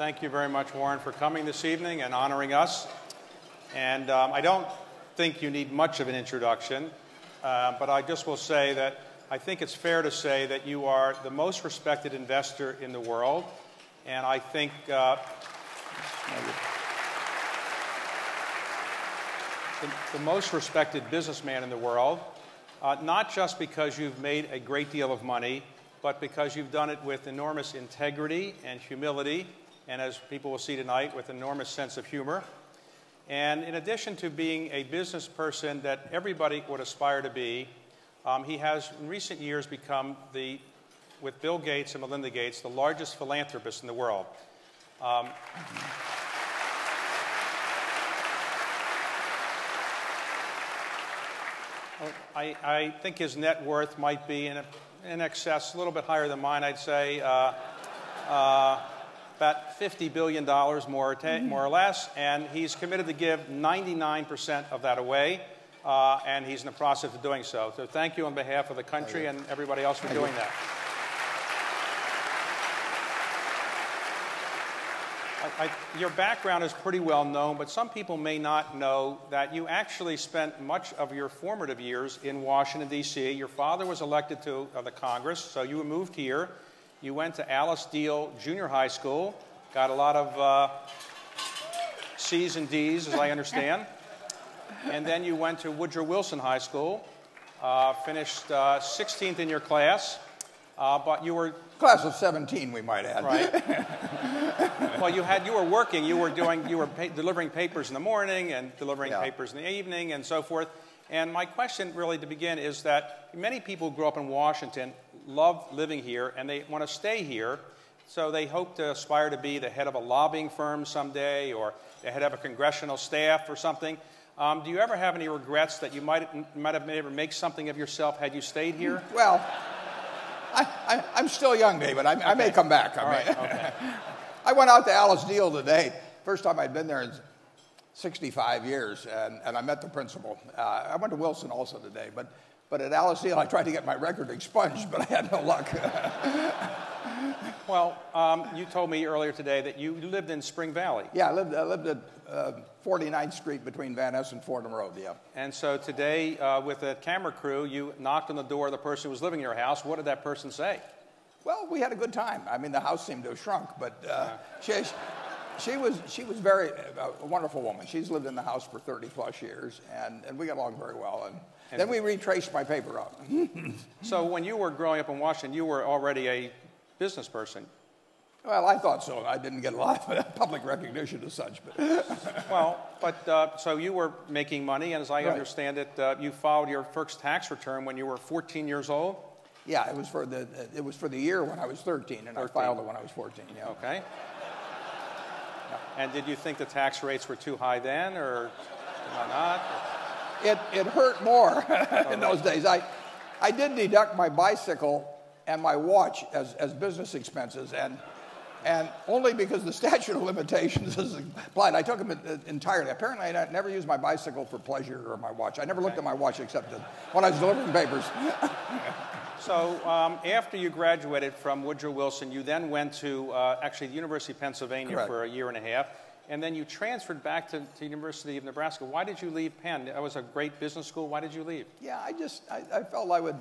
Thank you very much, Warren, for coming this evening and honoring us. And um, I don't think you need much of an introduction, uh, but I just will say that I think it's fair to say that you are the most respected investor in the world. And I think. Uh, the, the, most respected businessman in the world, uh, not just because you've made a great deal of money, but because you've done it with enormous integrity and humility, and as people will see tonight, with enormous sense of humor. And in addition to being a business person that everybody would aspire to be, um, he has in recent years become the, with Bill Gates and Melinda Gates, the largest philanthropist in the world. Um, I, I, think his net worth might be in, in, excess, a little bit higher than mine, I'd say. Uh, uh, about $50 billion more, more or less, and he's committed to give 99% of that away, uh, and he's in the process of doing so. So thank you on behalf of the country and everybody else for thank doing you. that. I, your background is pretty well known, but some people may not know that you actually spent much of your formative years in Washington, D.C. Your father was elected to uh, the Congress, so you moved here. You went to Alice Deal Junior High School, got a lot of uh, C's and D's, as I understand. and then you went to Woodrow Wilson High School, uh, finished uh, 16th in your class, uh, but you were class of 17, we might add. Right. well, you had you were working, you were doing, you were pa- delivering papers in the morning and delivering yeah. papers in the evening and so forth. And my question, really, to begin, is that many people who grew up in Washington love living here and they want to stay here. So they hope to aspire to be the head of a lobbying firm someday or the head of a congressional staff or something. Um, do you ever have any regrets that you might, might have been able to make something of yourself had you stayed here? Well, I, am still young, David. I, okay. I, may come back. I, right, okay. I went out to Alice Deal today. First time I'd been there in 65 years, and, and I met the principal. Uh, I went to Wilson also today, but but at Alice Deal, I tried to get my record expunged, but I had no luck. well, um, you told me earlier today that you lived in Spring Valley. Yeah, I lived, I lived at uh, 49th Street between Van Ness and Fordham Road, yeah. And so today, uh, with a camera crew, you knocked on the door of the person who was living in your house. What did that person say? Well, we had a good time. I mean, the house seemed to have shrunk, but uh, yeah. she, she was she was very uh, a wonderful woman. She's lived in the house for 30 plus years, and, and we got along very well. And, and then we retraced my paper up. so when you were growing up in Washington, you were already a business person. Well, I thought so. I didn't get a lot of public recognition as such, but well, but uh, so you were making money, and as I right. understand it, uh, you filed your first tax return when you were 14 years old. Yeah, it was for the it was for the year when I was 13, and 13. I filed it when I was 14. Yeah. Okay. And did you think the tax rates were too high then, or not? It, it hurt more in those days. I, I did deduct my bicycle and my watch as, as business expenses, and, and only because the statute of limitations is applied. I took them entirely. Apparently, I never used my bicycle for pleasure or my watch. I never looked at my watch except when I was delivering papers. So um, after you graduated from Woodrow Wilson, you then went to uh, actually the University of Pennsylvania Correct. for a year and a half, and then you transferred back to, the University of Nebraska. Why did you leave Penn? That was a great business school. Why did you leave? Yeah, I just I, I felt I would.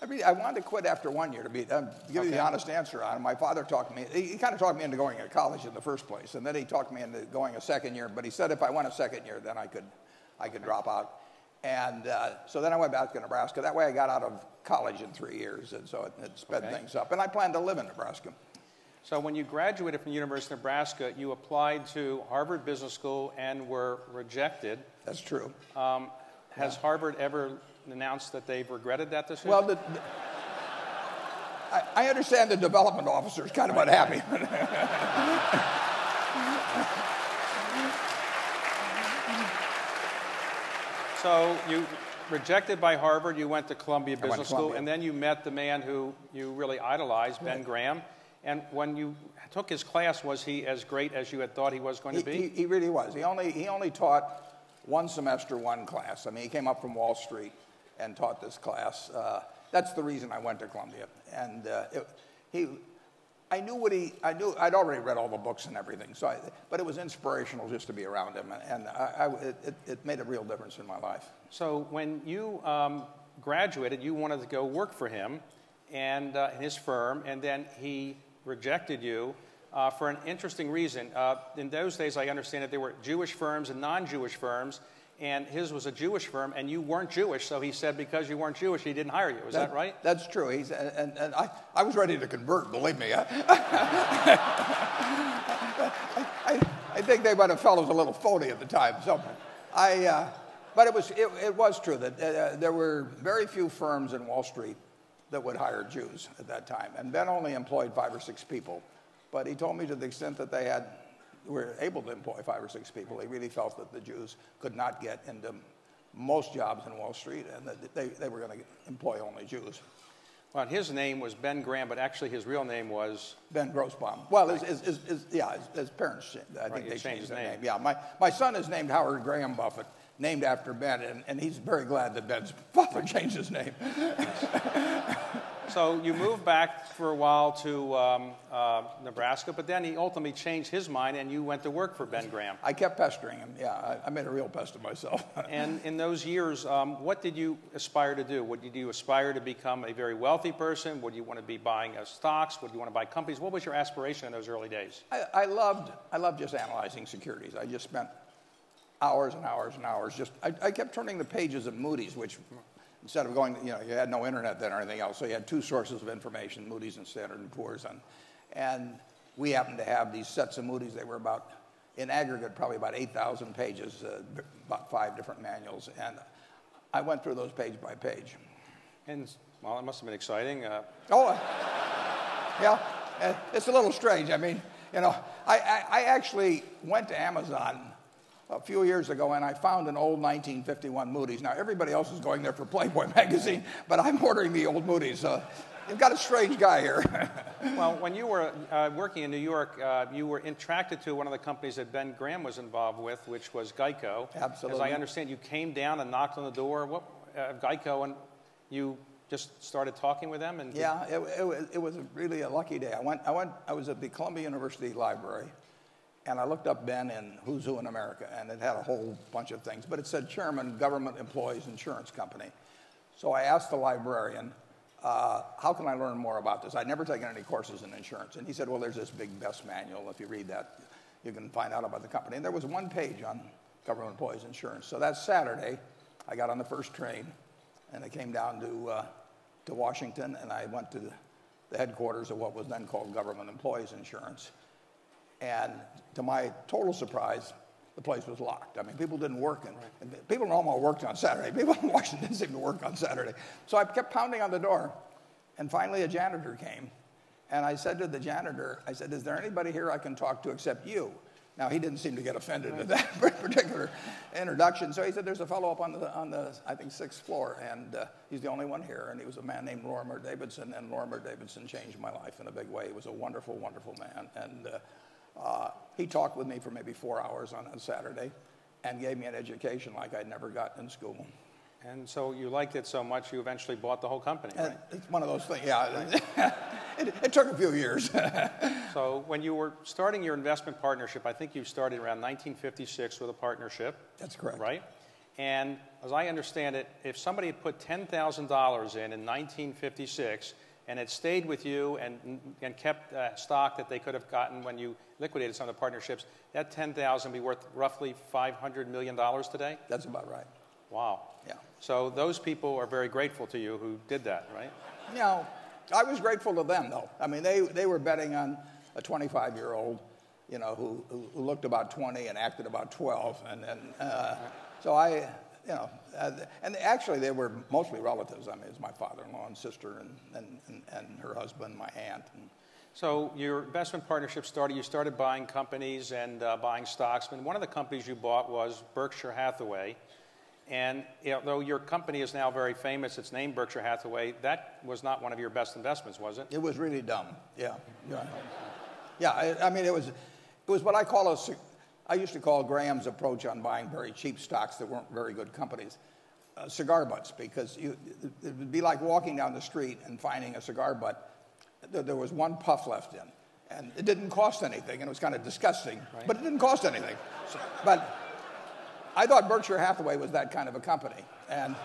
I, really, I wanted to quit after one year to be um, to give okay. you the honest answer on it. My father talked me. He, he kind of talked me into going to college in the first place, and then he talked me into going a second year. But he said if I went a second year, then I could, I could drop out. And uh, so then I went back to Nebraska. That way I got out of college in three years, and so it, it sped okay. things up. And I planned to live in Nebraska. So when you graduated from the University of Nebraska, you applied to Harvard Business School and were rejected. That's true. Um, has yeah. Harvard ever announced that they've regretted that decision? Well, the, the, I, I, understand the development officer is kind of right. unhappy. So you rejected by Harvard, you went to Columbia Business School, Columbia. and then you met the man who you really idolized, Ben Graham. And when you took his class, was he as great as you had thought he was going he, to be? He, he, really was. He only, he only taught one semester, one class. I mean, he came up from Wall Street and taught this class. Uh, that's the reason I went to Columbia. And uh, it, he, I knew what he, I knew, I'd already read all the books and everything, so I, but it was inspirational just to be around him, and, I, I, it, it made a real difference in my life. So when you um, graduated, you wanted to go work for him and uh, his firm, and then he rejected you uh, for an interesting reason. Uh, in those days, I understand that there were Jewish firms and non-Jewish firms, and his was a Jewish firm, and you weren't Jewish, so he said because you weren't Jewish, he didn't hire you. Is that, that right? That's true. He's, and, and I, I was ready to convert, believe me. I, I, I think they might have felt it was a little phony at the time. So I, uh, but it was, it, it was true that uh, there were very few firms in Wall Street that would hire Jews at that time. And Ben only employed five or six people. But he told me to the extent that they had were able to employ five or six people. They really felt that the Jews could not get into most jobs in Wall Street and that they, they were going to employ only Jews. Well, his name was Ben Graham, but actually his real name was Ben Grossbaum. Well, his, his, his, his yeah, his, parents, I right, think they changed, changed his their name. name. Yeah, my, my son is named Howard Graham Buffett, named after Ben, and, and he's very glad that Ben's father changed his name. So you moved back for a while to um, uh, Nebraska, but then he ultimately changed his mind and you went to work for Ben Graham. I kept pestering him. Yeah, I, I made a real pest of myself. and in those years, um, what did you aspire to do? Would, did you aspire to become a very wealthy person? Would you want to be buying uh, stocks? Would you want to buy companies? What was your aspiration in those early days? I, I loved, I loved just analyzing securities. I just spent hours and hours and hours. Just I, I kept turning the pages of Moody's, which instead of going, you know, you had no internet then or anything else, so you had two sources of information, Moody's and Standard & Poor's. And, and we happened to have these sets of Moody's. They were about, in aggregate, probably about 8,000 pages, uh, about five different manuals. And I went through those page by page. And, well, it must have been exciting. Uh, oh, uh, yeah, uh, it's a little strange. I mean, you know, I, I, I actually went to Amazon a few years ago and I found an old 1951 Moody's. Now, everybody else is going there for Playboy magazine, but I'm ordering the old Moody's. Uh, you've got a strange guy here. well, when you were uh, working in New York, uh, you were attracted to one of the companies that Ben Graham was involved with, which was Geico. Absolutely. As I understand, you came down and knocked on the door of uh, Geico and you just started talking with them? And yeah, it, it, it was really a lucky day. I went, I went, I was at the Columbia University Library and I looked up Ben in Who's Who in America, and it had a whole bunch of things, but it said Chairman, Government Employees Insurance Company. So I asked the librarian, uh, how can I learn more about this? I'd never taken any courses in insurance. And he said, well, there's this big best manual. If you read that, you can find out about the company. And there was one page on government employees insurance. So that Saturday, I got on the first train, and I came down to, uh, to Washington, and I went to the headquarters of what was then called Government Employees Insurance. And to my total surprise, the place was locked. I mean, people didn't work, and, and people normally worked on Saturday. People in Washington didn't seem to work on Saturday. So I kept pounding on the door, and finally a janitor came. And I said to the janitor, I said, Is there anybody here I can talk to except you? Now, he didn't seem to get offended right. at that particular introduction. So he said, There's a fellow up on the, on the I think, sixth floor, and uh, he's the only one here. And he was a man named Lorimer Davidson, and Lorimer Davidson changed my life in a big way. He was a wonderful, wonderful man. And uh, uh, he talked with me for maybe four hours on a Saturday and gave me an education like I'd never gotten in school. And so you liked it so much, you eventually bought the whole company, right? It's one of those things, yeah. it, it, took a few years. so when you were starting your investment partnership, I think you started around 1956 with a partnership. That's correct. Right? And as I understand it, if somebody had put $10,000 in in 1956 and had stayed with you and, and kept uh, stock that they could have gotten when you liquidated some of the partnerships, that 10000 would be worth roughly $500 million today? That's about right. Wow. Yeah. So those people are very grateful to you who did that, right? You know, I was grateful to them, though. I mean, they, they were betting on a 25 year old, you know, who, who looked about 20 and acted about 12. And, and uh, so I, you know, uh, and actually they were mostly relatives. I mean, it's my father-in-law and sister and, and, and, and her husband, my aunt. And, so your investment partnership started, you started buying companies and uh, buying stocks. And one of the companies you bought was Berkshire Hathaway. And although your company is now very famous, it's named Berkshire Hathaway, that was not one of your best investments, was it? It was really dumb, yeah. Yeah, yeah I, I mean, it was, it was what I call a, I used to call Graham's approach on buying very cheap stocks that weren't very good companies uh, cigar butts because you, it would be like walking down the street and finding a cigar butt. There was one puff left in. And it didn't cost anything, and it was kind of disgusting, but it didn't cost anything. So, but I thought Berkshire Hathaway was that kind of a company. And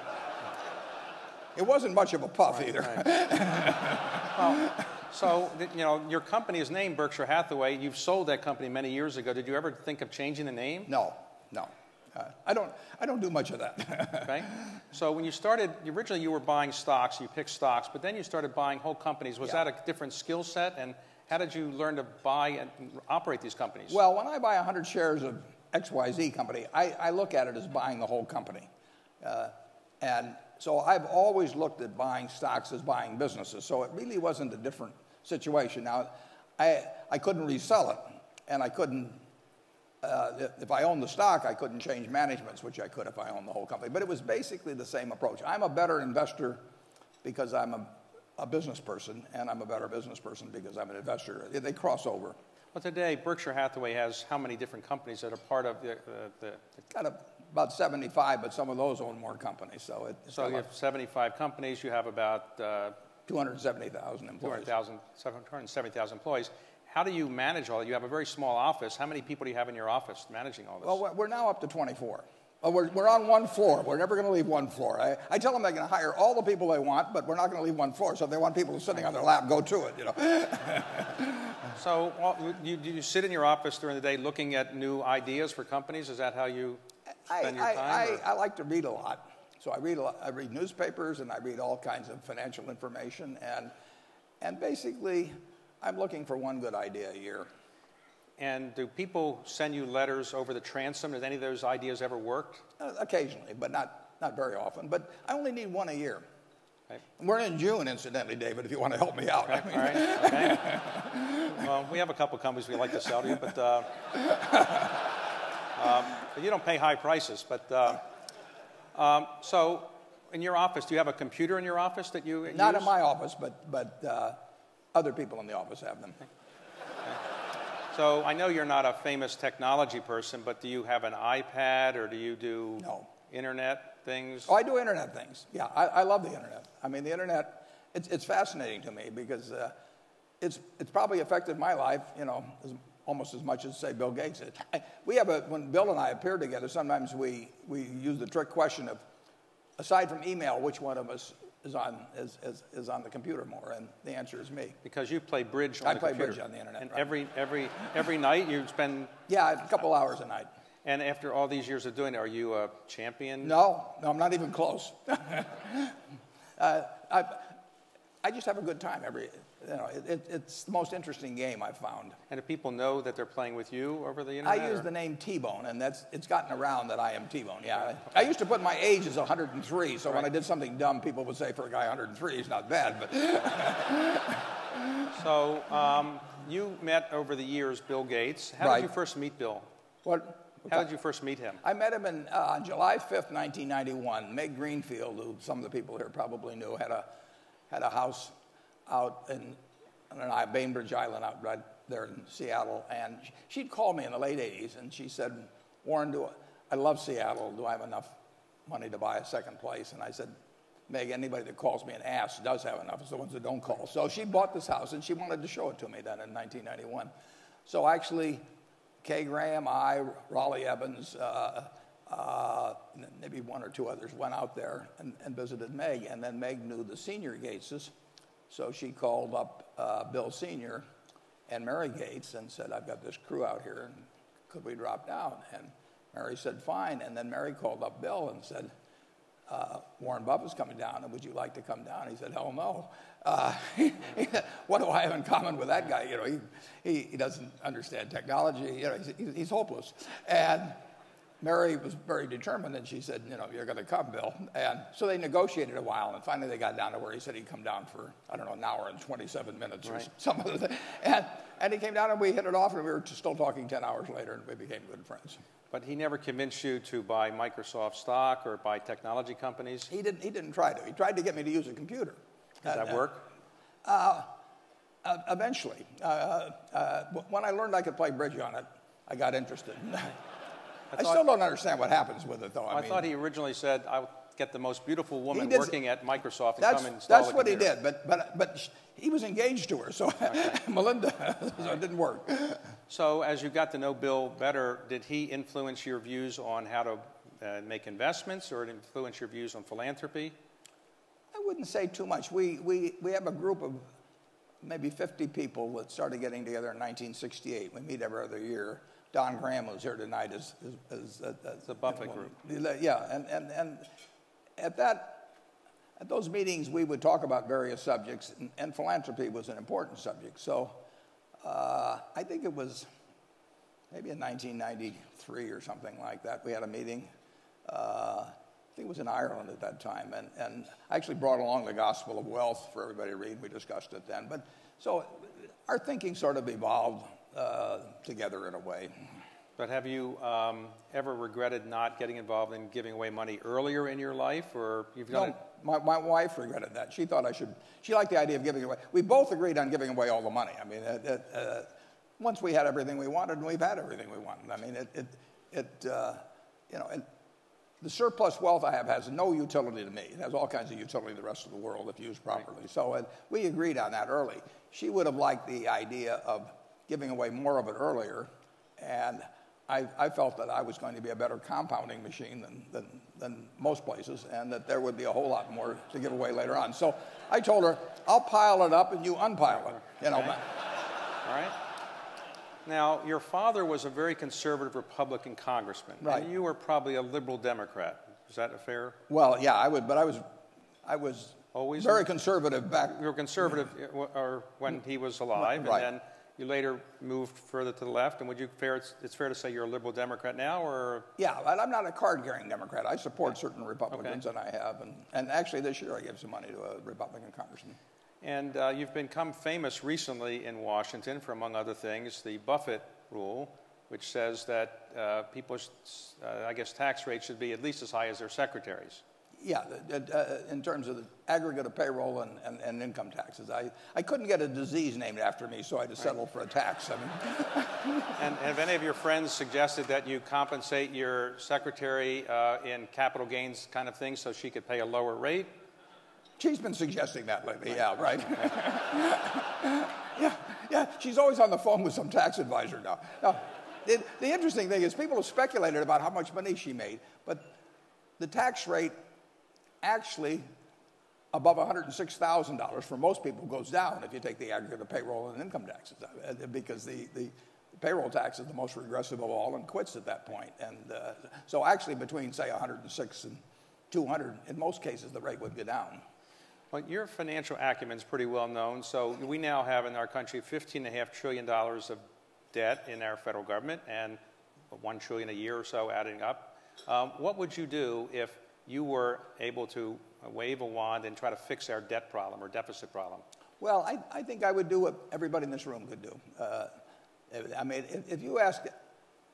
it wasn't much of a puff Right, either. right. Well, so, you know, your company is named Berkshire Hathaway. You've sold that company many years ago. Did you ever think of changing the name? No, no. Uh, I, don't, I don't do much of that. Okay. So when you started, originally you were buying stocks, you picked stocks, but then you started buying whole companies. Was Yeah. that a different skill set? And how did you learn to buy and operate these companies? well, when I buy 100 shares of XYZ company, I, I look at it as buying the whole company. Uh, and so I've always looked at buying stocks as buying businesses. So it really wasn't a different situation. Now, I, I couldn't resell it, and I couldn't, uh, if I owned the stock, I couldn't change managements, which I could if I owned the whole company. But it was basically the same approach. I'm a better investor because I'm a, a business person, and I'm a better business person because I'm an investor. They cross over. well, today Berkshire Hathaway has how many different companies that are part of the, uh, the, Got a, about 75, but some of those own more companies. So it, so you have 75 companies. You have about uh, 270,000 employees. 200,000, 270,000 employees. How do you manage all that? You have a very small office. How many people do you have in your office managing all this? Well, we're- now up to 24. Well, we're, we're on one floor. We're never going to leave one floor. I, I tell them they can hire all the people they want, but we're not going to leave one floor. So if they want people sitting on their lap, go to it. You know. so well, you, you sit in your office during the day looking at new ideas for companies? Is that how you I, spend your time? or- I, I like to read a lot. So I read, a lot, I read newspapers and I read all kinds of financial information. And, and basically, I'm looking for one good idea a year. And do people send you letters over the transom? Has any of those ideas ever worked? Uh, occasionally, but not, not very often. But I only need one a year. Okay. We're in June, incidentally, David, if you want to help me out. I mean, All right. Okay. well, we have a couple companies we like to sell to you, but, uh, um, but you don't pay high prices. But uh, um, so, in your office, do you have a computer in your office that you Not use? in my office, but, but uh, other people in the office have them. So I know you're not a famous technology person, but do you have an iPad or do you do No. internet things? Oh, I do internet things. Yeah, I, I love the internet. I mean, the internet, it's, it's fascinating to me because uh, it's, it's probably affected my life, you know, as, almost as much as, say, Bill Gates did. We have a, when Bill and I appear together, sometimes we, we use the trick question of, aside from email, which one of us is on, is, is, is on the computer more? And the answer is me. Because you play bridge on I the play computer. bridge on the internet, And right. every, every, every night you spend, Yeah, a couple hours a night. and after all these years of doing it, are you a champion? No, no, I'm not even close. uh, I, I just have a good time every, you know, it, it, it's the most interesting game I've found. And do people know that they're playing with you over the internet? I use or- the name T-Bone, and that's, it's gotten around that I am T-Bone, yeah. I, I used to put my age as 103, so when I did something dumb, people would say for a guy 103, he's not bad, but So um, you met over the years Bill Gates. How Right. did you first meet Bill? what? How did you first meet him? I met him in, uh, on July 5th, 1991. Meg Greenfield, who some of the people here probably knew, had a, had a house out in, on an Bainbridge Island out right there in Seattle. And she'd called me in the late 80s and she said, Warren, do I, I love Seattle. Do I have enough money to buy a second place? And I said, Meg, anybody that calls me an ass does have enough. It's the ones that don't call. So she bought this house and she wanted to show it to me then in 1991. So actually, Kay Graham, I, Raleigh Evans, uh, uh, maybe one or two others went out there and, and visited Meg. And then Meg knew the senior Gateses. So she called up uh, Bill Sr. and Mary Gates and said, I've got this crew out here, and could we drop down? And Mary said, fine. And then Mary called up Bill and said, uh, Warren Buffett's coming down, and would you like to come down? He said, hell no. Uh, what do I have in common with that guy? You know, he, he, he doesn't understand technology. You know, he's, he's hopeless. And Mary was very determined, and she said, you know, you're going to come, Bill. And so they negotiated a while, and finally they got down to where he said he'd come down for, I don't know, an hour and 27 minutes or Right. some other thing. And, and he came down, and we hit it off, and we were still talking 10 hours later, and we became good friends. But he never convinced you to buy Microsoft stock or buy technology companies. He didn't, he didn't try to. He tried to get me to use a computer. Did that uh, work? Uh, eventually. Uh, uh, when I learned I could play bridge on it, I got interested. I, thought- still don't understand what happens with it, though. I, I mean, thought he originally said, I would get the most beautiful woman did- working at Microsoft and That's, come and install that's what he did, but, but, but he was engaged to her, so Melinda, so it didn't work. So, as you got to know Bill better, did he influence your views on how to uh, make investments or influence your views on philanthropy? I wouldn't say too much. We, we, we have a group of maybe 50 people that started getting together in 1968. We meet every other year. Don Graham was here tonight as, as, as, as The Buffett group. Yeah, and, and, and at that, at those meetings, we would talk about various subjects, and, and philanthropy was an important subject. So uh, I think it was maybe in 1993 or something like that. We had a meeting. Uh, I think it was in Ireland at that time, and, and I actually brought along the Gospel of Wealth for everybody to read. We discussed it then. But so our thinking sort of evolved uh, together in a way. But have you um, ever regretted not getting involved in giving away money earlier in your life, or you've done No, my, my wife regretted that. She thought I should, she liked the idea of giving away. We both agreed on giving away all the money. I mean, it, it, uh, once we had everything we wanted, and we've had everything we wanted. I mean, it, it, it uh, you know, and the surplus wealth I have has no utility to me. It has all kinds of utility to the rest of the world if used properly. So uh, we agreed on that early. She would have liked the idea of giving away more of it earlier, and I, I felt that I was going to be a better compounding machine than, than, than most places, and that there would be a whole lot more to give away later on. So I told her, I'll pile it up and you unpile it. You know, All right. Now, your father was a very conservative Republican congressman, Right. and you were probably a liberal Democrat. Is that a fair? well, yeah, I would, but I was, I was Always very conservative back. You were conservative uh, or when he was alive, Right. and then you later moved further to the left. And would you fair? It's, it's fair to say you're a liberal Democrat now, or Yeah, but I'm not a card-carrying Democrat. I support certain Republicans, and I have. And, and actually, this year I gave some money to a Republican congressman. And uh, you've become famous recently in Washington for, among other things, the Buffett rule, which says that uh, people's, uh, I guess, tax rates should be at least as high as their secretaries. Yeah, the- the- uh, in terms of the aggregate of payroll and, and, and income taxes. I, I couldn't get a disease named after me, so I had to settle for a tax. I mean, And have any of your friends suggested that you compensate your secretary uh, in capital gains kind of thing so she could pay a lower rate? she's been suggesting that lately. Yeah, right. yeah, yeah. She's always on the phone with some tax advisor now. now the, the interesting thing is people have speculated about how much money she made, but the tax rate actually above $106,000 for most people goes down if you take the aggregate of payroll and income taxes uh, because the, the payroll tax is the most regressive of all and quits at that point. And uh, so actually between say 106 and 200, in most cases the rate would go down. Well, your financial acumen is pretty well known. So we now have in our country $15.5 trillion of debt in our federal government and 1 trillion a year or so adding up. Um, what would you do if you were able to wave a wand and try to fix our debt problem or deficit problem? Well, I, I think I would do what everybody in this room could do. Uh, I mean, if, if you ask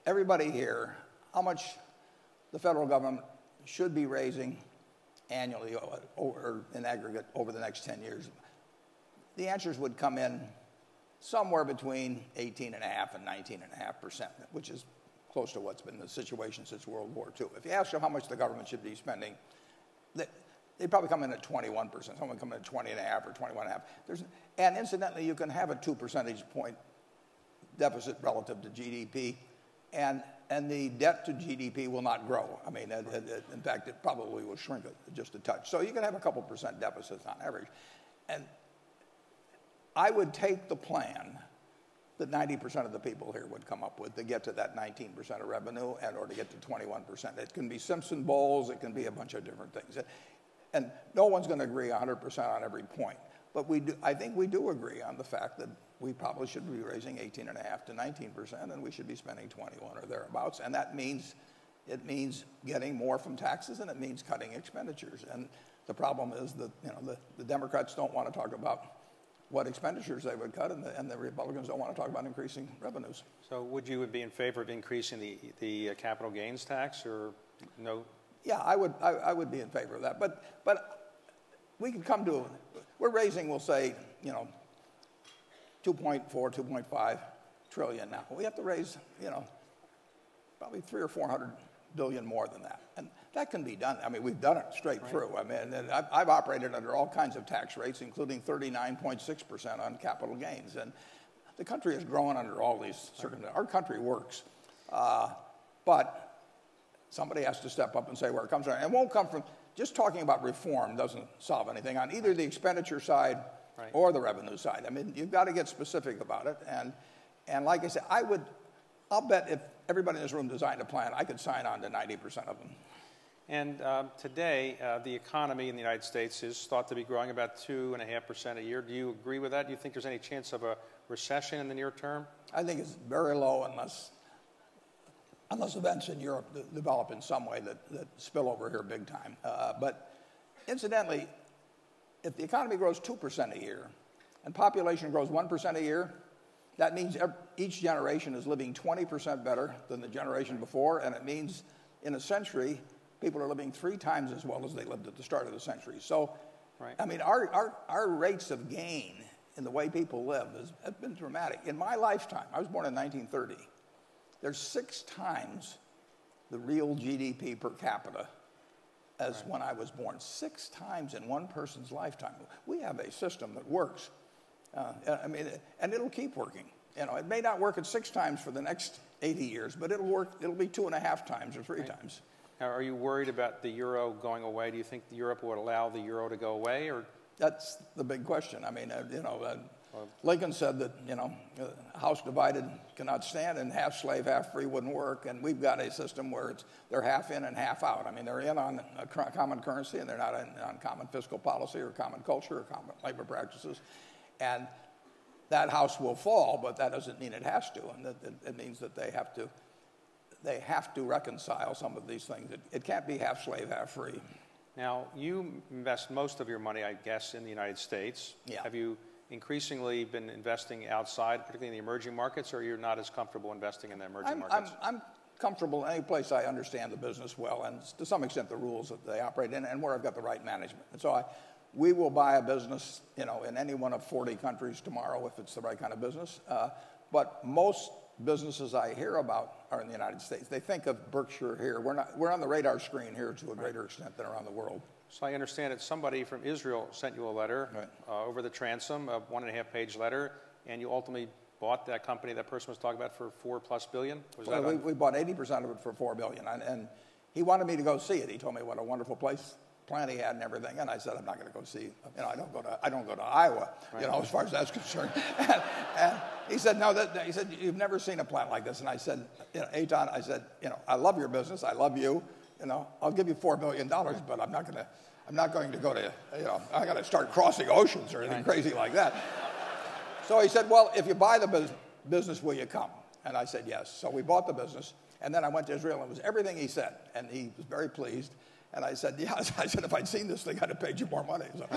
everybody here how much the federal government should be raising annually or, or in aggregate over the next 10 years, the answers would come in somewhere between 18.5 and 19.5 percent, which is close to what's been the situation since World War II. If you ask them how much the government should be spending, they, probably come in at 21 percent. Someone come in at 20 and a half or 21 and a half. There's, and incidentally, you can have a two percentage point deficit relative to GDP, and and the debt to GDP will not grow. I mean, it, it, in fact, it probably will shrink just a touch. So you can have a couple percent deficits on average, and I would take the plan that 90% of the people here would come up with to get to that 19% of revenue and or to get to 21%. It can be Simpson-Bowles, it can be a bunch of different things. And no one's going to agree 100% on every point. But we do, I think we do agree on the fact that we probably should be raising 18.5 to 19%, and we should be spending 21 or thereabouts. And that means it means getting more from taxes, and it means cutting expenditures. And the problem is that you know the, the Democrats don't want to talk about what expenditures they would cut, and the, and the Republicans don't want to talk about increasing revenues. So would you be in favor of increasing the, the uh, capital gains tax or no? Yeah, I would, I, I would be in favor of that. But, but we could come to, we're raising, we'll say, you know, 2.4, 2.5 trillion now. We have to raise, you know, probably three or 400 billion more than that. And that can be done. I mean, we've done it straight right. through. I mean, I've, I've, operated under all kinds of tax rates, including 39.6% on capital gains. And the country is growing under all these circumstances. Our country works. Uh, but somebody has to step up and say where it comes from. It won't come from just talking about reform doesn't solve anything on either the expenditure side right. or the revenue side. I mean, you've got to get specific about it. And, and like I said, I would, I'll bet if everybody in this room designed a plan, I could sign on to 90% of them. And uh, today, uh, the economy in the United States is thought to be growing about 2.5% a year. Do you agree with that? Do you think there's any chance of a recession in the near term? I think it's very low unless, unless events in Europe develop in some way that, that spill over here big time. Uh, but incidentally, if the economy grows 2% a year and population grows 1% a year, that means each generation is living 20% better than the generation before, and it means in a century, people are living three times as well as they lived at the start of the century. So, right. I mean, our, our, our rates of gain in the way people live has, has been dramatic. In my lifetime, I was born in 1930, there's six times the real GDP per capita as right. when I was born. Six times in one person's lifetime. We have a system that works. Uh, I mean, and it'll keep working. You know, it may not work at six times for the next 80 years, but it'll work. It'll be two and a half times or three right. times. Now, are you worried about the euro going away? Do you think Europe would allow the euro to go away, or? That's the big question. I mean, uh, you know, uh, Lincoln said that you know, a house divided cannot stand, and half slave, half free wouldn't work. And we've got a system where it's they're half in and half out. I mean, they're in on a common currency, and they're not in on common fiscal policy or common culture or common labor practices. And that house will fall, but that doesn't mean it has to, and that, it means that they have to they have to reconcile some of these things. It, it can't be half slave, half free. Now, you invest most of your money, I guess, in the United States. Yeah. Have you increasingly been investing outside, particularly in the emerging markets, or you're not as comfortable investing in the emerging I'm, markets? I'm, I'm comfortable in any place I understand the business well and to some extent the rules that they operate in and where I've got the right management. And so I, we will buy a business, you know, in any one of 40 countries tomorrow if it's the right kind of business. Uh, but most businesses I hear about are in the United States. They think of Berkshire here. We're, not, we're on the radar screen here to a greater extent than around the world. So I understand that somebody from Israel sent you a letter right. uh, over the transom, a one and a half page letter, and you ultimately bought that company that person was talking about for four plus billion? Was well, we, we, bought 80% of it for four billion. And, and he wanted me to go see it. He told me what a wonderful place plan he had and everything. And I said, I'm not going to go see, you know, I don't go to, I don't go to Iowa, right. you know, as far as that's concerned. and, and, he said, no, that, he said, you've never seen a plant like this. And I said, you know, Eitan, I said, you know, I love your business. I love you. You know, I'll give you $4 billion, but I'm not going to, I'm not going to go to, you know, I got to start crossing oceans or anything right. crazy like that. so he said, well, if you buy the business, will you come? And I said, yes. So we bought the business. And then I went to Israel, and it was everything he said. And he was very pleased. And I said, yeah. I said, if I'd seen this thing, I'd have paid you more money. So.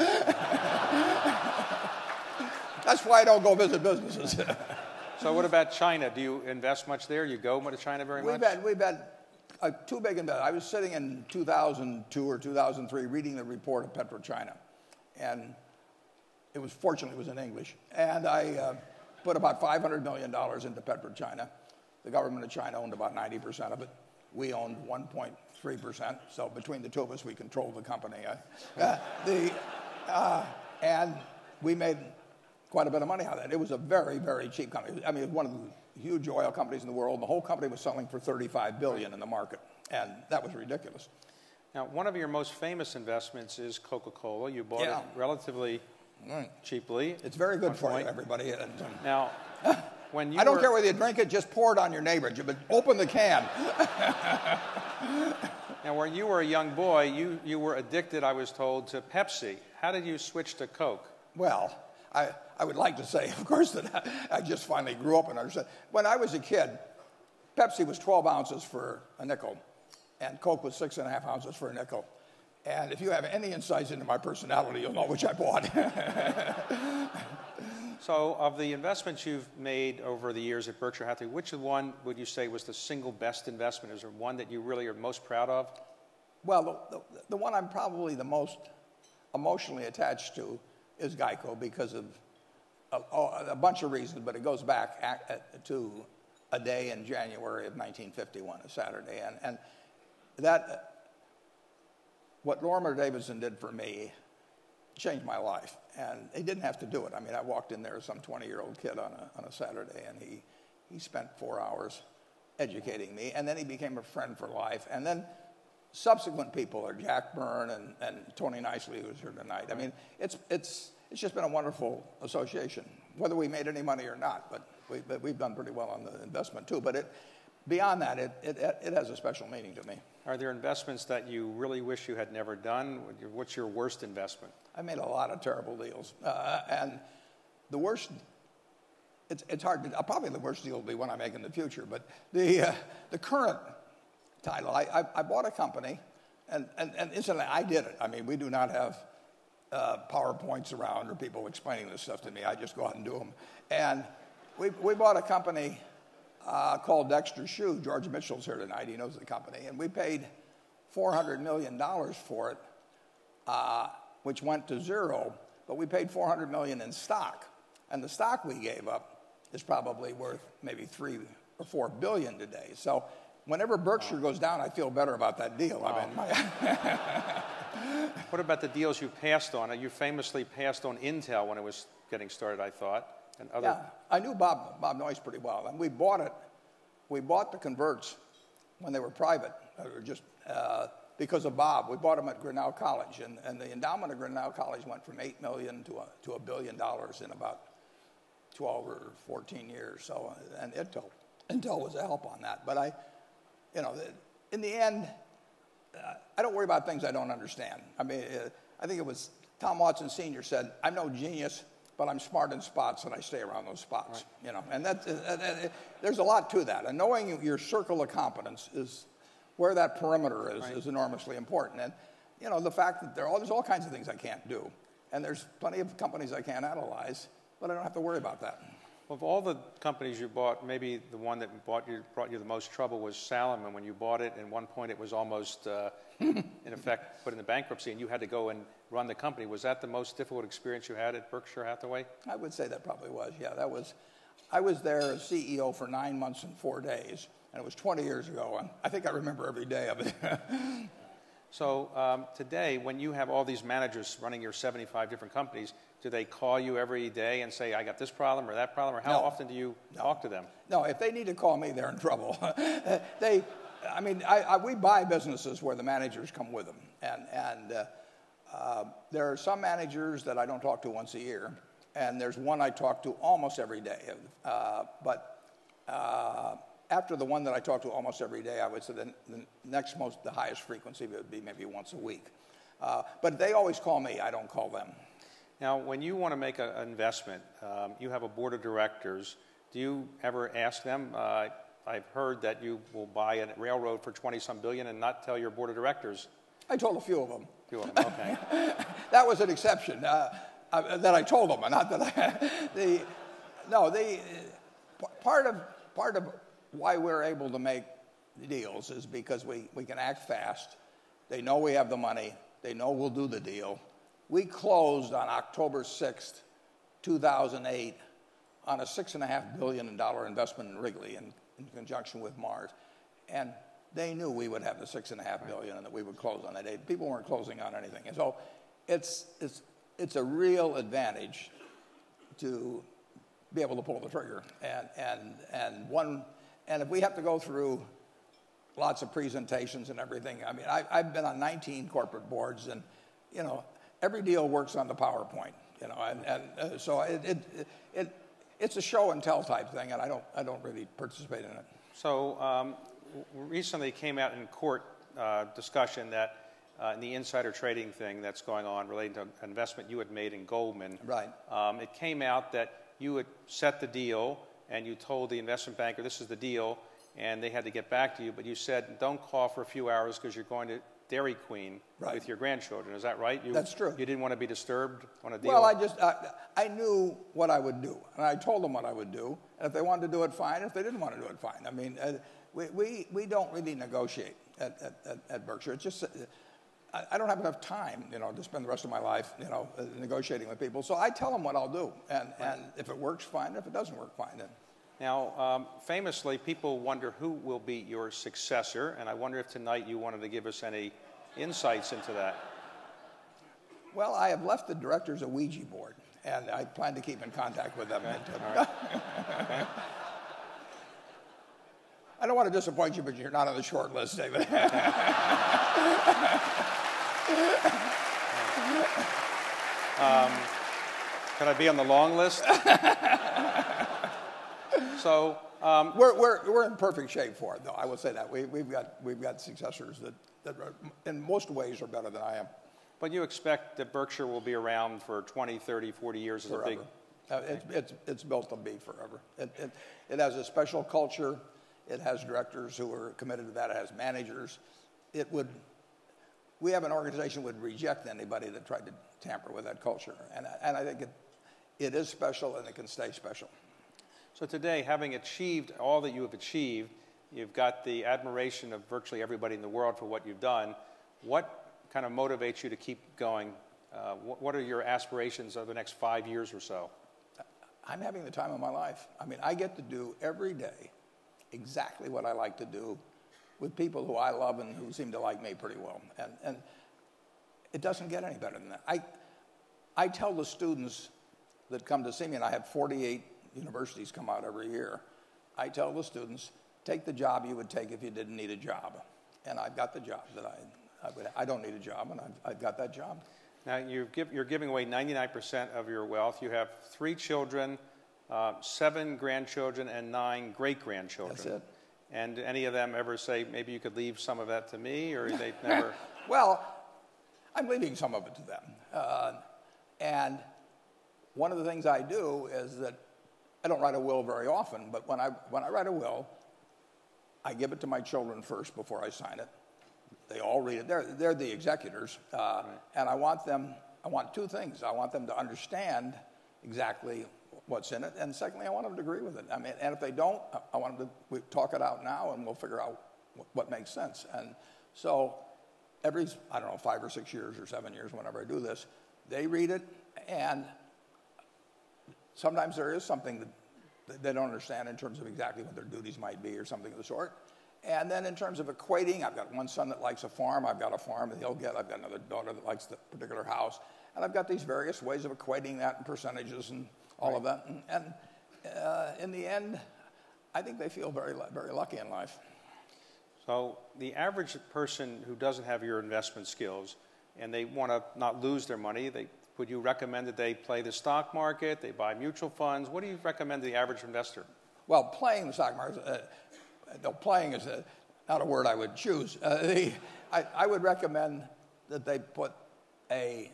That's why I don't go visit businesses. so what about China? Do you invest much there? You go to China very much? we've much? Had, we've had uh, two big investments. I was sitting in 2002 or 2003 reading the report of PetroChina. And it was, fortunately, it was in English. And I uh, put about $500 million into PetroChina. The government of China owned about 90% of it. We owned 1.3%. So between the two of us, we controlled the company. Uh, the, uh, and we made quite a bit of money out of it. It was a very, very cheap company. I mean, it was one of the huge oil companies in the world. The whole company was selling for 35 billion in the market, and that was ridiculous. Now, one of your most famous investments is Coca-Cola. You bought yeah. it relatively right. cheaply. It's very good for point. you, everybody. And, um, now, when you I don't were... care whether you drink it, just pour it on your neighbor, but open the can. now, when you were a young boy, you, you were addicted, I was told, to Pepsi. How did you switch to Coke? Well, I, I would like to say, of course, that I, just finally grew up and understood. When I was a kid, Pepsi was 12 ounces for a nickel, and Coke was six and a half ounces for a nickel. And if you have any insights into my personality, you'll know which I bought. so, of the investments you've made over the years at Berkshire Hathaway, which one would you say was the single best investment? Is there one that you really are most proud of? Well, the, the, the one I'm probably the most emotionally attached to is Geico because of a, a bunch of reasons, but it goes back to a day in January of 1951, a Saturday. And, and that what Lorimer Davidson did for me changed my life. And he didn't have to do it. I mean, I walked in there as some 20 year old kid on a, on a Saturday, and he, he spent four hours educating me. And then he became a friend for life. And then subsequent people are Jack Byrne and, and Tony Nicely, who's here tonight. I mean, it's, it's, it's just been a wonderful association, whether we made any money or not. But, we, but we've done pretty well on the investment, too. But it, beyond that, it, it, it has a special meaning to me. Are there investments that you really wish you had never done? What's your worst investment? I made a lot of terrible deals. Uh, and the worst, it's, it's hard to, uh, probably the worst deal will be one I make in the future, but the, uh, the current title, I, I, I, bought a company, and, and, and incidentally, I did it. I mean, we do not have uh, PowerPoints around or people explaining this stuff to me. I just go out and do them. And we, we bought a company uh, called Dexter Shoe. George Mitchell's here tonight. He knows the company. And we paid $400 million for it, uh, which went to zero, but we paid 400 million in stock. And the stock we gave up is probably worth maybe three or four billion today. So whenever Berkshire goes down, I feel better about that deal. Wow. I mean, my what about the deals you passed on? You famously passed on Intel when it was getting started, I thought and other. Yeah, I knew Bob Bob Noyce pretty well, and we bought it. We bought the converts when they were private, or just uh, because of Bob. We bought them at Grinnell College, and, and the endowment of Grinnell College went from eight million to a, to a billion dollars in about 12 or 14 years. So, and Intel, Intel was a help on that. But I, you know, in the end, uh, I don't worry about things I don't understand. I mean, uh, I think it was Tom Watson Sr. said, I'm no genius, but I'm smart in spots and I stay around those spots. Right. You know, and that's, uh, uh, uh, there's a lot to that. And knowing your circle of competence is where that perimeter is right. is enormously important. And you know, the fact that there all, there's all kinds of things I can't do, and there's plenty of companies I can't analyze, but I don't have to worry about that. Of all the companies you bought, maybe the one that brought you, brought you the most trouble was Salomon. When you bought it, at one point it was almost, uh, in effect, put into bankruptcy, and you had to go and run the company. Was that the most difficult experience you had at Berkshire Hathaway? I would say that probably was. Yeah, that was. I was there as CEO for nine months and four days, and it was 20 years ago, and I think I remember every day of it. so um, today, when you have all these managers running your 75 different companies, do they call you every day and say, I got this problem or that problem? Or how no. often do you no. talk to them? No, if they need to call me, they're in trouble. they, I mean, I, I, we buy businesses where the managers come with them. And, and uh, uh, there are some managers that I don't talk to once a year. And there's one I talk to almost every day. Uh, but uh, after the one that I talk to almost every day, I would say the, the next most, the highest frequency would be maybe once a week. Uh, but they always call me, I don't call them. Now, when you want to make an investment, um, you have a board of directors. Do you ever ask them? Uh, I've heard that you will buy a railroad for 20 some billion and not tell your board of directors. I told a few of them. A few of them, okay. that was an exception uh, uh, that I told them, not that I. the, no, the, part, of, part of why we're able to make deals is because we, we can act fast. They know we have the money, they know we'll do the deal we closed on October 6th, 2008, on a $6.5 billion investment in Wrigley in, in conjunction with Mars. And they knew we would have the $6.5 billion and that we would close on that day. People weren't closing on anything. And so it's, it's, it's a real advantage to be able to pull the trigger. And, and, and, one, and if we have to go through lots of presentations and everything, I mean, I, I've been on 19 corporate boards and, you know, every deal works on the PowerPoint, you know, and, and uh, so it, it, it, it's a show and tell type thing, and I don't, I don't really participate in it. So um, recently came out in court uh, discussion that uh, in the insider trading thing that's going on relating to investment you had made in Goldman. Right. Um, it came out that you had set the deal and you told the investment banker this is the deal and they had to get back to you, but you said don't call for a few hours because you're going to Dairy Queen right. with your grandchildren. Is that right? You, That's true. You didn't want to be disturbed on a deal? Well, I just, I, I knew what I would do. And I told them what I would do. And if they wanted to do it, fine. If they didn't want to do it, fine. I mean, uh, we, we, we don't really negotiate at, at, at Berkshire. It's just, uh, I, I don't have enough time, you know, to spend the rest of my life, you know, uh, negotiating with people. So I tell them what I'll do. And, right. and if it works, fine. If it doesn't work, fine. Then. Now, um, famously, people wonder who will be your successor, and I wonder if tonight you wanted to give us any insights into that? Well, I have left the directors a Ouija board, and I plan to keep in contact with them. Okay. okay. I don't want to disappoint you, but you're not on the short list, David. um, can I be on the long list? so um, we're, we're, we're in perfect shape for it, though. I will say that we, we've got we've got successors that, that are, in most ways are better than I am. But you expect that Berkshire will be around for 20, 30, 40 years forever. as a big. Uh, it's, it's, it's built to be forever. It, it, it has a special culture. It has directors who are committed to that. It has managers. It would, we have an organization would reject anybody that tried to tamper with that culture. And, and I think it, it is special and it can stay special. So today, having achieved all that you have achieved, you've got the admiration of virtually everybody in the world for what you've done. What kind of motivates you to keep going? Uh, what, what, are your aspirations over the next five years or so? I'm having the time of my life. I mean, I get to do every day exactly what I like to do with people who I love and who seem to like me pretty well. And, and it doesn't get any better than that. I, I tell the students that come to see me, and I have 48 universities come out every year. I tell the students, take the job you would take if you didn't need a job. And I've got the job that I, I, would, I don't need a job, and I've, I've got that job. Now, you are giving away 99% of your wealth. You have three children, uh, seven grandchildren, and nine great grandchildren. That's it. And any of them ever say, maybe you could leave some of that to me, or they never? well, I'm leaving some of it to them. Uh, and one of the things I do is that I don't write a will very often, but when I, when I write a will, I give it to my children first before I sign it. They all read it. They're, they're the executors. Uh, right. And I want them, I want two things. I want them to understand exactly what's in it. And secondly, I want them to agree with it. I mean, and if they don't, I want them to talk it out now and we'll figure out what makes sense. And so every, I don't know, five or six years or seven years, whenever I do this, they read it and sometimes there is something that they don't understand in terms of exactly what their duties might be or something of the sort. And then in terms of equating, I've got one son that likes a farm. I've got a farm that he'll get. I've got another daughter that likes the particular house. And I've got these various ways of equating that in percentages and all right. of that. And, and uh, in the end, I think they feel very, very lucky in life. So the average person who doesn't have your investment skills and they want to not lose their money, they, would you recommend that they play the stock market, they buy mutual funds? What do you recommend to the average investor? Well, playing the stock market, uh, though playing is a, not a word I would choose. Uh, the, I, I would recommend that they put a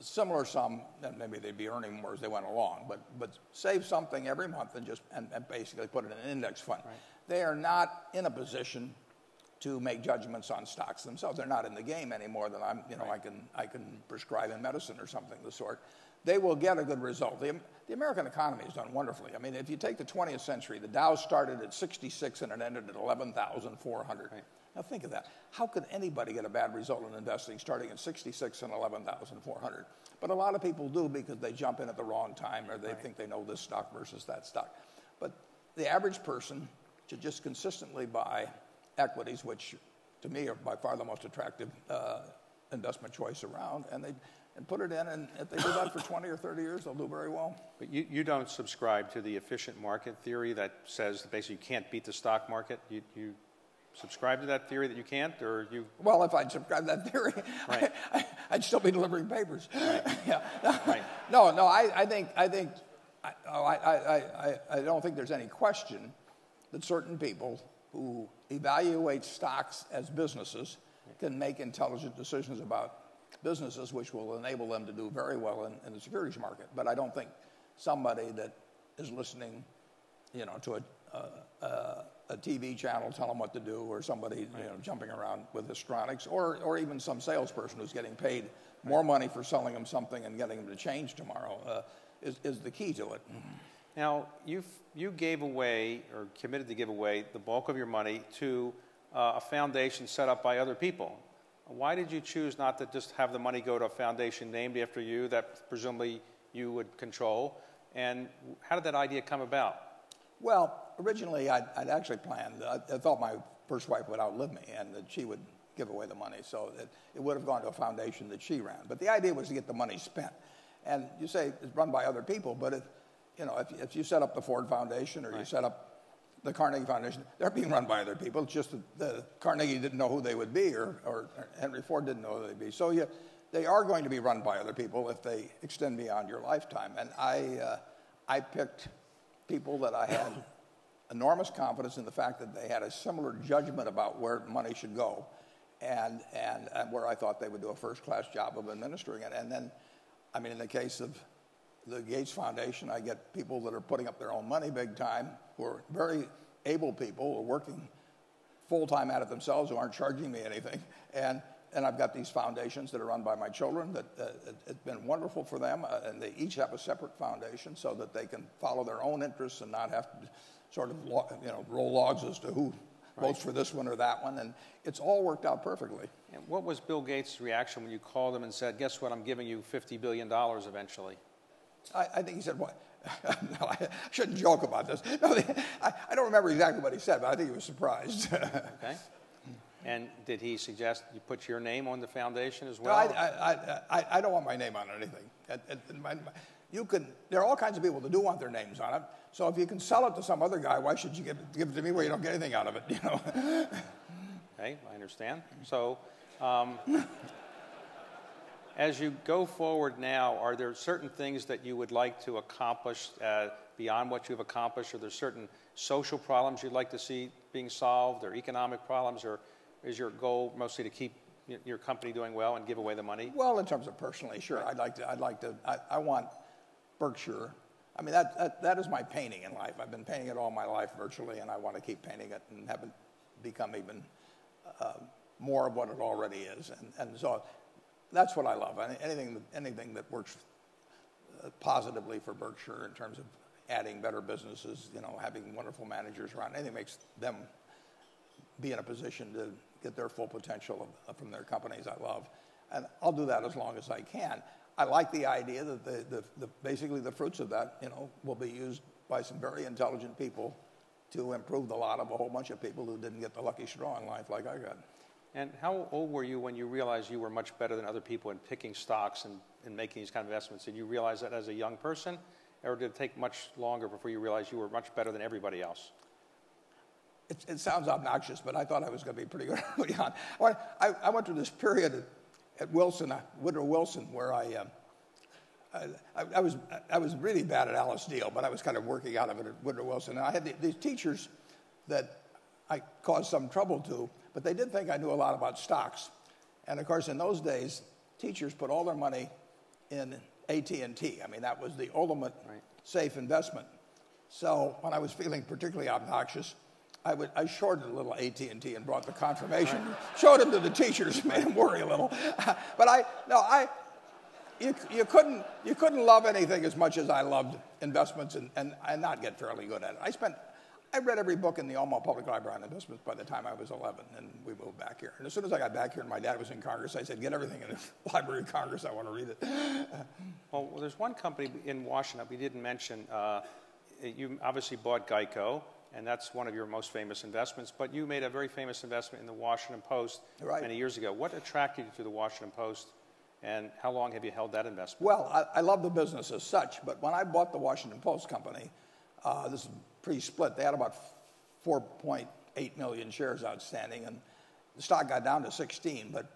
similar sum, and maybe they'd be earning more as they went along, but, but save something every month and just and, and basically put it in an index fund. Right. They are not in a position to make judgments on stocks themselves. They're not in the game anymore than I'm, you know, right. I can I can prescribe in medicine or something of the sort. They will get a good result. The, the American economy has done wonderfully. I mean, if you take the 20th century, the Dow started at 66 and it ended at 11,400. Right. Now think of that. How could anybody get a bad result in investing starting at 66 and 11,400? But a lot of people do because they jump in at the wrong time or they right. think they know this stock versus that stock. But the average person should just consistently buy equities, which to me are by far the most attractive uh, investment choice around, and they and put it in. And if they do that for 20 or 30 years, they'll do very well. But you, you don't subscribe to the efficient market theory that says that basically you can't beat the stock market. You, you subscribe to that theory that you can't, or you? Well, if I'd subscribe to that theory, right. I, would still be delivering papers. Right. yeah. Right. No, no. I, I think I think I, oh, I, I, I, I don't think there's any question that certain people who evaluate stocks as businesses can make intelligent decisions about businesses, which will enable them to do very well in, in the securities market. But I don't think somebody that is listening, you know, to a, a, a TV channel tell them what to do, or somebody right. you know jumping around with histrionics, or or even some salesperson who's getting paid more money for selling them something and getting them to change tomorrow uh, is, is the key to it. Now, you you gave away or committed to give away the bulk of your money to uh, a foundation set up by other people. Why did you choose not to just have the money go to a foundation named after you that presumably you would control? And how did that idea come about? Well, originally I'd, I'd actually planned, I, I, thought my first wife would outlive me and that she would give away the money. So it, it would have gone to a foundation that she ran. But the idea was to get the money spent. And you say it's run by other people, but it, you know, if, if you set up the Ford Foundation or right. you set up the Carnegie Foundation, they're being run by other people. It's just that the Carnegie didn't know who they would be, or, or Henry Ford didn't know who they'd be. So you, they are going to be run by other people if they extend beyond your lifetime. And I, uh, I picked people that I had enormous confidence in the fact that they had a similar judgment about where money should go, and and, and where I thought they would do a first class job of administering it. And then, I mean, in the case of the Gates Foundation, I get people that are putting up their own money big time, who are very able people, who are working full time at it themselves, who aren't charging me anything. And, and I've got these foundations that are run by my children that uh, it, has been wonderful for them. Uh, and they each have a separate foundation so that they can follow their own interests and not have to sort of you know, roll logs as to who right. votes for this one or that one. And it's all worked out perfectly. And what was Bill Gates' reaction when you called him and said, Guess what? I'm giving you $50 billion eventually? I, I think he said, What? no, I shouldn't joke about this. No, I, I, don't remember exactly what he said, but I think he was surprised. okay. And did he suggest you put your name on the foundation as well? No, I, I, I, don't want my name on anything. My, you can, there are all kinds of people that do want their names on it. So if you can sell it to some other guy, why should you give it, give it to me where you don't get anything out of it? You know. okay, I understand. So. Um, as you go forward now, are there certain things that you would like to accomplish uh, beyond what you've accomplished? Are there certain social problems you'd like to see being solved, or economic problems, or is your goal mostly to keep your company doing well and give away the money? Well, in terms of personally, sure. Right. I'd like to. I'd like to. I, I want Berkshire. I mean, that, that, that is my painting in life. I've been painting it all my life virtually, and I want to keep painting it and have it become even uh, more of what it already is. And, and so that's what I love. Anything, anything that works uh, positively for Berkshire in terms of adding better businesses, you know, having wonderful managers around, anything makes them be in a position to get their full potential from their companies I love. And I'll do that as long as I can. I like the idea that the, the, the, basically the fruits of that, you know, will be used by some very intelligent people to improve the lot of a whole bunch of people who didn't get the lucky straw in life like I got. And how old were you when you realized you were much better than other people in picking stocks and, and making these kind of investments? Did you realize that as a young person? Or did it take much longer before you realized you were much better than everybody else? It, it sounds obnoxious, but I thought I was going to be pretty good early on. I, I went through this period at, at Wilson, uh, Woodrow Wilson, where I, uh, I, I, was, I was really bad at Alice Deal, but I was kind of working out of it at Woodrow Wilson. And I had the, these teachers that I caused some trouble to but they did think I knew a lot about stocks. And of course, in those days, teachers put all their money in AT&T. I mean, that was the ultimate right. safe investment. So when I was feeling particularly obnoxious, I, would, I shorted a little AT&T and brought the confirmation, right. showed them to the teachers, made them worry a little. but I, no, I, you, you, couldn't, you couldn't love anything as much as I loved investments and, and, and not get fairly good at it. I spent I read every book in the Omaha Public Library on investments by the time I was 11, and we moved back here. And as soon as I got back here and my dad was in Congress, I said, Get everything in the Library of Congress. I want to read it. well, well, there's one company in Washington we didn't mention. Uh, you obviously bought Geico, and that's one of your most famous investments, but you made a very famous investment in the Washington Post right. many years ago. What attracted you to the Washington Post? And how long have you held that investment? Well, I, I love the business as such, but when I bought the Washington Post company, uh, this is pre-split. They had about 4.8 million shares outstanding, and the stock got down to 16. But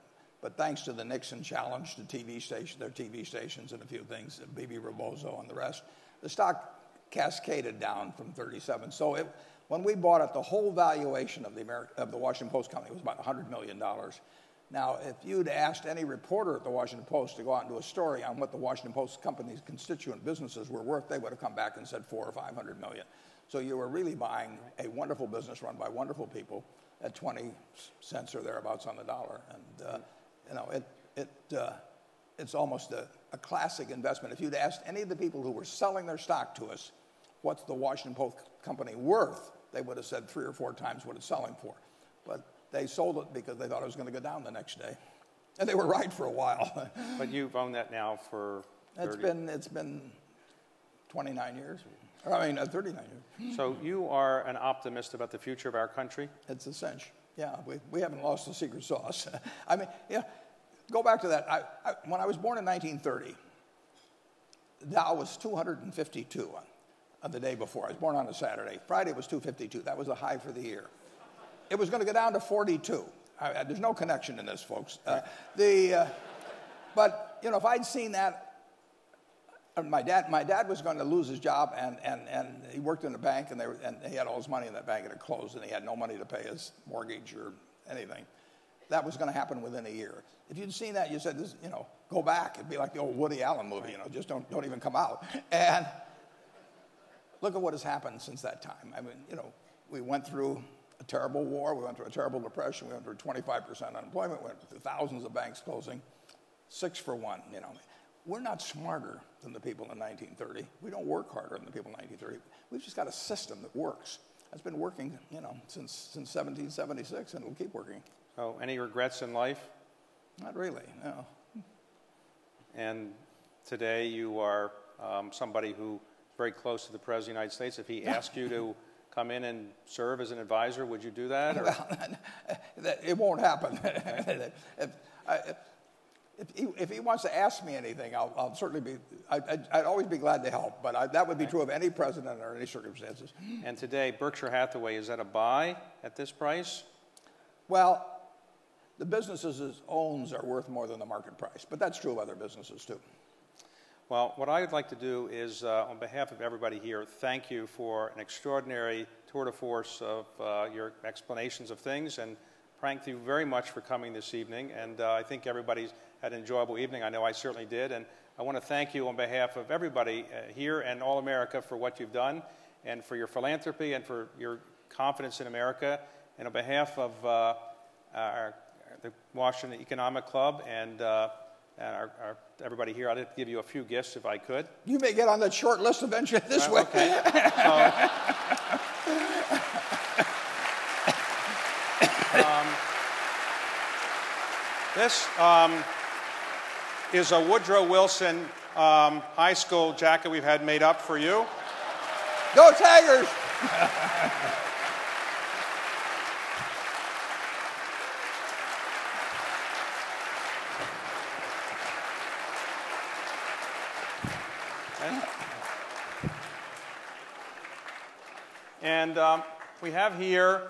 but thanks to the Nixon challenge to TV station, their TV stations, and a few things, Bebe Rebozo and the rest, the stock cascaded down from 37. So it, when we bought it, the whole valuation of the, Ameri- of the Washington Post company was about $100 million. Now, if you'd asked any reporter at the Washington Post to go out and do a story on what the Washington Post company's constituent businesses were worth, they would have come back and said four or five hundred million. So you were really buying a wonderful business run by wonderful people at 20 cents or thereabouts on the dollar. And, uh, you know, it, it, uh, it's almost a, a classic investment. If you'd asked any of the people who were selling their stock to us, what's the Washington Post company worth, they would have said three or four times what it's selling for. But they sold it because they thought it was going to go down the next day. And they were right for a while. but you've owned that now for 30. It's been, it's been 29 years. I mean, uh, 39 years. So you are an optimist about the future of our country? It's a cinch. Yeah, we, we haven't lost the secret sauce. I mean, yeah, go back to that. I, I, when I was born in 1930, Dow was 252 on, on the day before. I was born on a Saturday. Friday was 252. That was the high for the year. It was going to go down to 42. I, there's no connection in this, folks. Uh, the, uh, but, you know, if I'd seen that Uh, my dad, my dad was going to lose his job, and, and, and he worked in a bank, and, they were, and he had all his money in that bank, and it closed, and he had no money to pay his mortgage or anything. That was going to happen within a year. If you'd seen that, you said, this, you know, go back. It'd be like the old Woody Allen movie, you know, just don't, don't even come out. And look at what has happened since that time. I mean, you know, we went through a terrible war, we went through a terrible depression, we went through 25% unemployment, we went through thousands of banks closing, six for one, you know. We're not smarter than the people in 1930. We don't work harder than the people in 1930. We've just got a system that works. It's been working, you know, since, since 1776, and it'll keep working. Oh, any regrets in life? Not really, no. And today you are um, somebody who is very close to the President of the United States. If he asked you to come in and serve as an advisor, would you do that? Well, it won't happen. if, he, if he wants to ask me anything, I'll, I'll certainly be, I, would I'd always be glad to help, but I, that would be true of any president or any circumstances. And today, Berkshire Hathaway, is that a buy at this price? Well, the businesses it owns are worth more than the market price, but that's true of other businesses too. Well, what I would like to do is, uh, on behalf of everybody here, thank you for an extraordinary tour de force of uh, your explanations of things, and thank you very much for coming this evening. And uh, I think everybody's an enjoyable evening. I know I certainly did. And I want to thank you on behalf of everybody uh, here and all America for what you've done and for your philanthropy and for your confidence in America. And on behalf of uh, our, the Washington Economic Club and, uh, and our, our, everybody here, I'd like to give you a few gifts if I could. You may get on that short list eventually this way. Okay. so, um, this. Um, is a Woodrow Wilson um, high school jacket we've had made up for you. Go Tigers! And um, we have here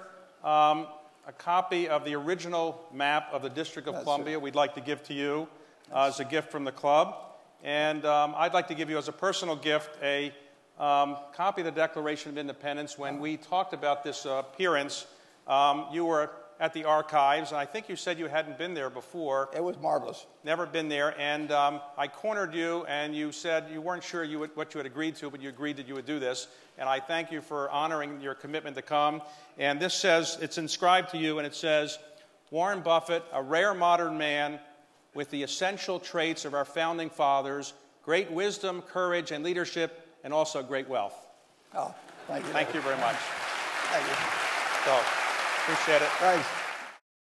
um, a copy of the original map of the District of That's Columbia it. we'd like to give to you uh, as a gift from the club. And um, I'd like to give you, as a personal gift, a um, copy of the Declaration of Independence. When we talked about this uh, appearance, um, you were at the archives, and I think you said you hadn't been there before. It was marvelous. Never been there, and um, I cornered you, and you said you weren't sure you would, what you had agreed to, but you agreed that you would do this. And I thank you for honoring your commitment to come. And this says, it's inscribed to you, and it says, Warren Buffett, a rare modern man with the essential traits of our founding fathers great wisdom, courage, and leadership, and also great wealth. Oh, thank you. Thank you very much. Thank you. So, appreciate it. Thanks.